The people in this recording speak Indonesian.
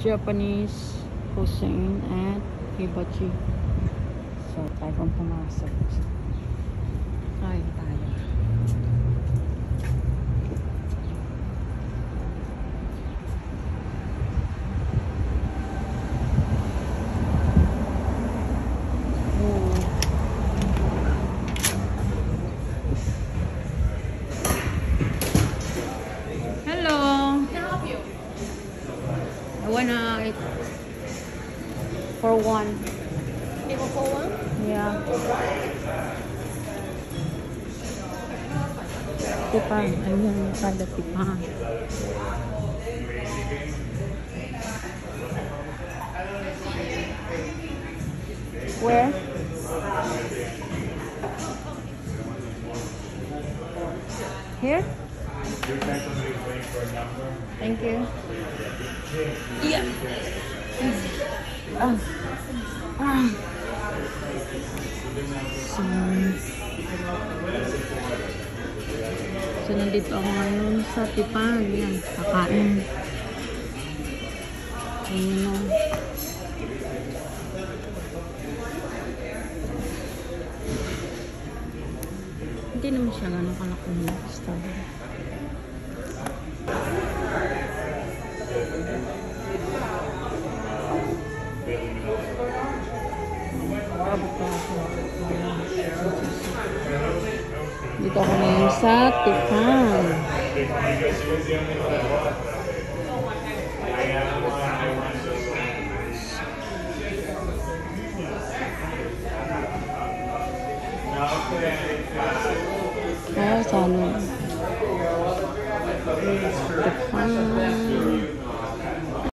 Japanese cuisine at hibachi. So, tayo kong pumasok. buena it, for one. It for one? Yeah. Tipan, ano yung kada tipan? Where? Here? Thank you. Yeah. Ah. Ah. So, so nandito ako ngayon sa Tipan. Yan, kakain. Ayun o. Hindi naman siya ganun kalaki ng strawberry. Dito ako ngayon sa Tipan. Oh, sana. Tipan.